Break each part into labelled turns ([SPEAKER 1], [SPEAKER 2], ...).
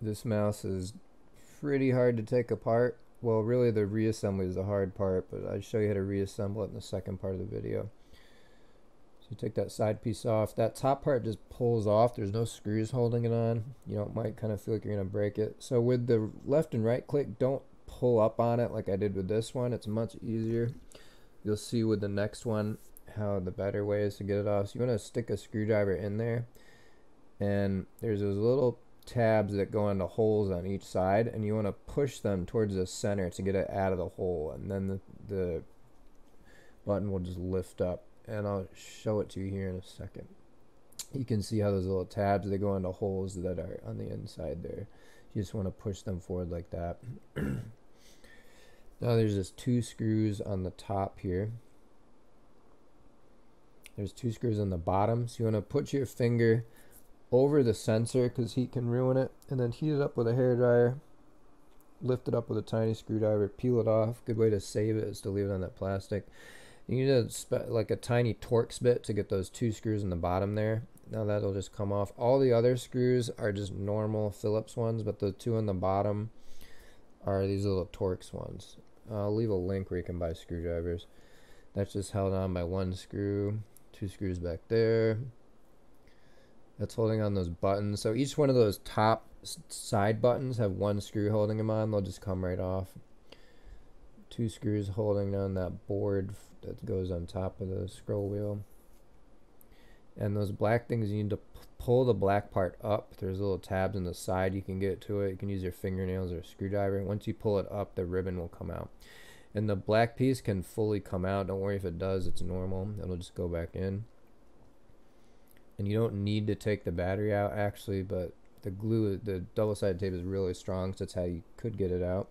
[SPEAKER 1] This mouse is pretty hard to take apart. Well, really the reassembly is the hard part, but I'll show you how to reassemble it in the second part of the video. So you take that side piece off. That top part just pulls off. There's no screws holding it on. You know, it might kind of feel like you're going to break it. So with the left and right click, don't pull up on it like I did with this one. It's much easier. You'll see with the next one how the better way is to get it off. So you want to stick a screwdriver in there. And there's those little tabs that go into holes on each side and you want to push them towards the center to get it out of the hole and then the, the button will just lift up. And I'll show it to you here in a second. You can see how those little tabs they go into holes that are on the inside there. You just want to push them forward like that. Now there's just two screws on the top here. There's two screws on the bottom so you want to put your finger over the sensor because heat can ruin it. And then heat it up with a hair dryer lift it up with a tiny screwdriver peel it off. Good way to save it is to leave it on that plastic. You need a like a tiny Torx bit to get those two screws in the bottom there. Now that'll just come off. All the other screws are just normal Phillips ones but the two on the bottom are these little Torx ones. I'll leave a link where you can buy screwdrivers. That's just held on by one screw two screws back there that's holding on those buttons. So each one of those top side buttons have one screw holding them on. They'll just come right off. Two screws holding on that board that goes on top of the scroll wheel. And those black things, you need to pull the black part up. There's little tabs on the side you can get to it. You can use your fingernails or a screwdriver. Once you pull it up, the ribbon will come out. And the black piece can fully come out. Don't worry if it does, it's normal. It'll just go back in and you don't need to take the battery out actually but the glue the double-sided tape is really strong so that's how you could get it out.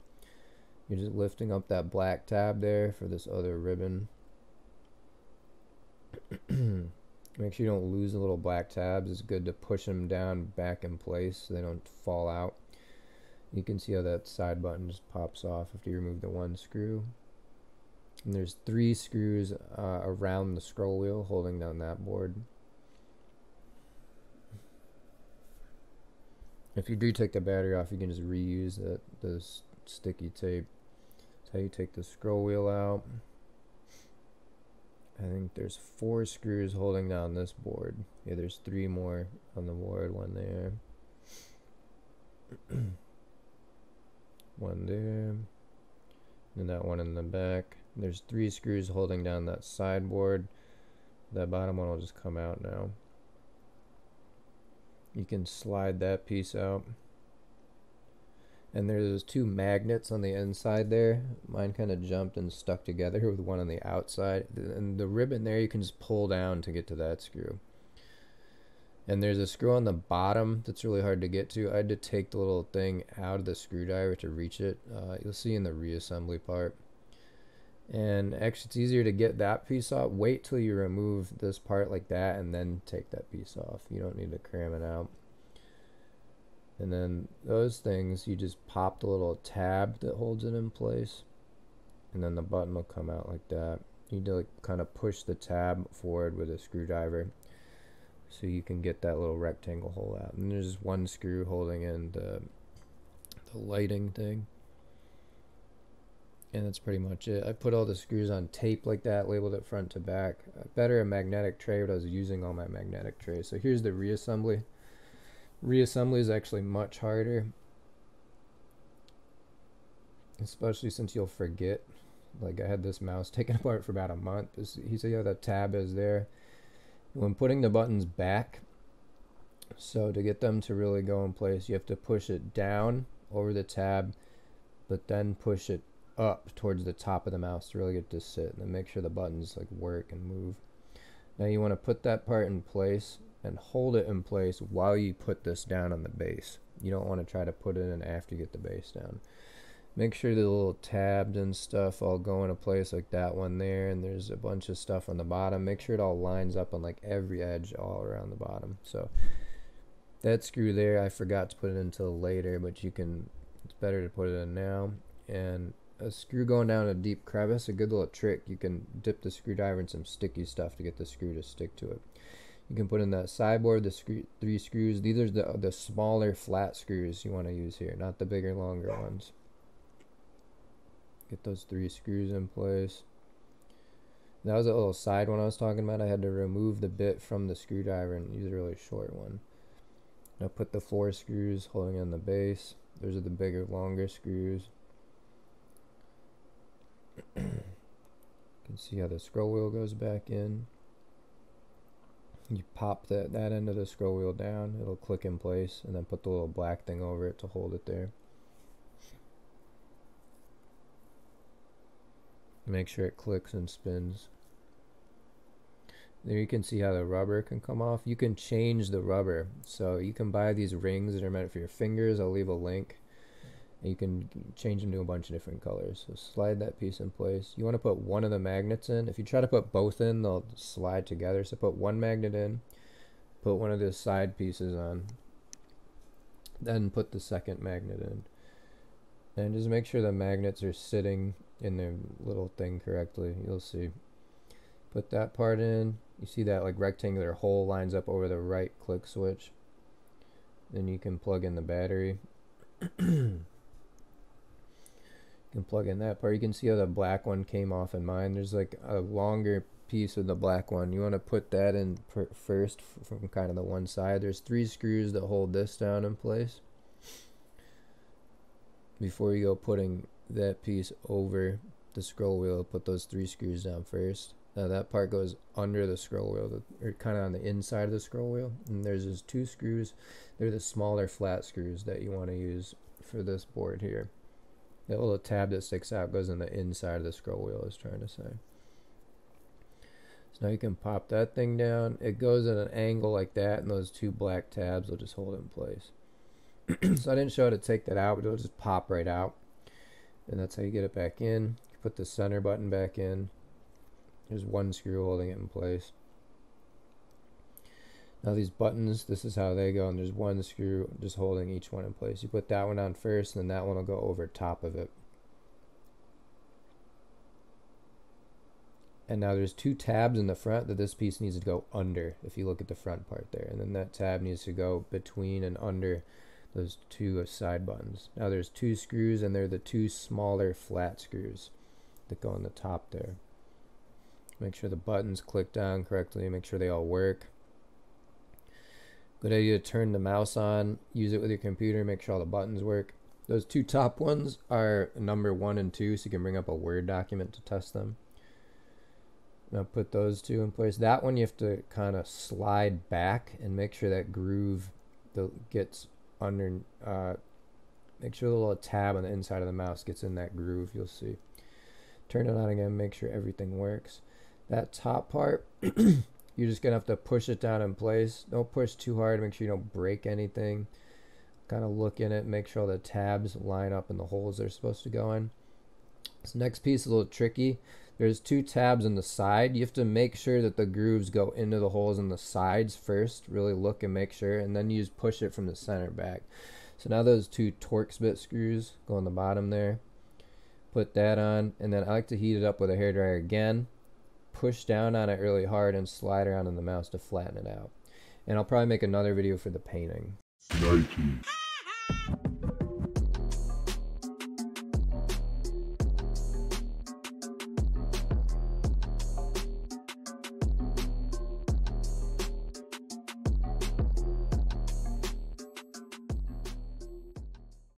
[SPEAKER 1] You're just lifting up that black tab there for this other ribbon. Make sure you don't lose the little black tabs. It's good to push them down back in place so they don't fall out. You can see how that side button just pops off after you remove the one screw. And there's three screws uh, around the scroll wheel holding down that board If you do take the battery off, you can just reuse that this sticky tape. That's how you take the scroll wheel out. I think there's four screws holding down this board. Yeah, there's three more on the board. One there. one there. And that one in the back. There's three screws holding down that sideboard. That bottom one will just come out now you can slide that piece out. And there's two magnets on the inside there. Mine kind of jumped and stuck together with one on the outside. And the ribbon there you can just pull down to get to that screw. And there's a screw on the bottom that's really hard to get to. I had to take the little thing out of the screwdriver to reach it. Uh, you'll see in the reassembly part and actually it's easier to get that piece off. Wait till you remove this part like that and then take that piece off. You don't need to cram it out. And then those things you just pop the little tab that holds it in place. And then the button will come out like that. You need to like kind of push the tab forward with a screwdriver so you can get that little rectangle hole out. And there's one screw holding in the, the lighting thing and that's pretty much it. I put all the screws on tape like that, labeled it front to back. Better a magnetic tray, but I was using all my magnetic trays. So here's the reassembly. Reassembly is actually much harder, especially since you'll forget. Like I had this mouse taken apart for about a month. This, you yeah, that tab is there? When putting the buttons back, so to get them to really go in place, you have to push it down over the tab, but then push it up towards the top of the mouse to really get to sit and make sure the buttons like work and move. Now you want to put that part in place and hold it in place while you put this down on the base. You don't want to try to put it in after you get the base down. Make sure the little tabs and stuff all go into place like that one there and there's a bunch of stuff on the bottom. Make sure it all lines up on like every edge all around the bottom. So that screw there I forgot to put it until later but you can it's better to put it in now and a screw going down a deep crevice, a good little trick, you can dip the screwdriver in some sticky stuff to get the screw to stick to it. You can put in that sideboard, the screw, three screws. These are the, the smaller flat screws you want to use here, not the bigger, longer ones. Get those three screws in place. That was a little side one I was talking about. I had to remove the bit from the screwdriver and use a really short one. Now put the four screws holding in the base. Those are the bigger, longer screws. you can see how the scroll wheel goes back in. You pop that, that end of the scroll wheel down, it'll click in place, and then put the little black thing over it to hold it there. Make sure it clicks and spins. There you can see how the rubber can come off. You can change the rubber. So you can buy these rings that are meant for your fingers. I'll leave a link. You can change them to a bunch of different colors. So slide that piece in place. You want to put one of the magnets in. If you try to put both in, they'll slide together. So put one magnet in. Put one of the side pieces on. Then put the second magnet in. And just make sure the magnets are sitting in their little thing correctly. You'll see. Put that part in you see that like rectangular hole lines up over the right click switch then you can plug in the battery can plug in that part you can see how the black one came off in mine there's like a longer piece of the black one you want to put that in first from kind of the one side there's three screws that hold this down in place before you go putting that piece over the scroll wheel put those three screws down first now that part goes under the scroll wheel, or kind of on the inside of the scroll wheel. And there's those two screws. They're the smaller flat screws that you want to use for this board here. That little tab that sticks out goes in the inside of the scroll wheel, is trying to say. So now you can pop that thing down. It goes at an angle like that, and those two black tabs will just hold it in place. so I didn't show how to take that out, but it'll just pop right out. And that's how you get it back in. You put the center button back in. There's one screw holding it in place. Now these buttons, this is how they go, and there's one screw just holding each one in place. You put that one on first, and then that one will go over top of it. And now there's two tabs in the front that this piece needs to go under, if you look at the front part there. And then that tab needs to go between and under those two side buttons. Now there's two screws, and they're the two smaller flat screws that go on the top there. Make sure the buttons click down correctly. Make sure they all work. Good idea to turn the mouse on. Use it with your computer. Make sure all the buttons work. Those two top ones are number one and two, so you can bring up a Word document to test them. Now put those two in place. That one you have to kind of slide back and make sure that groove the gets under. Uh, make sure the little tab on the inside of the mouse gets in that groove. You'll see. Turn it on again. Make sure everything works that top part you're just gonna have to push it down in place. Don't push too hard make sure you don't break anything. Kind of look in it make sure all the tabs line up in the holes they're supposed to go in. This next piece is a little tricky. There's two tabs on the side. You have to make sure that the grooves go into the holes in the sides first. Really look and make sure and then you just push it from the center back. So now those two Torx bit screws go on the bottom there. Put that on and then I like to heat it up with a hair dryer again push down on it really hard and slide around on the mouse to flatten it out. And I'll probably make another video for the painting. 19.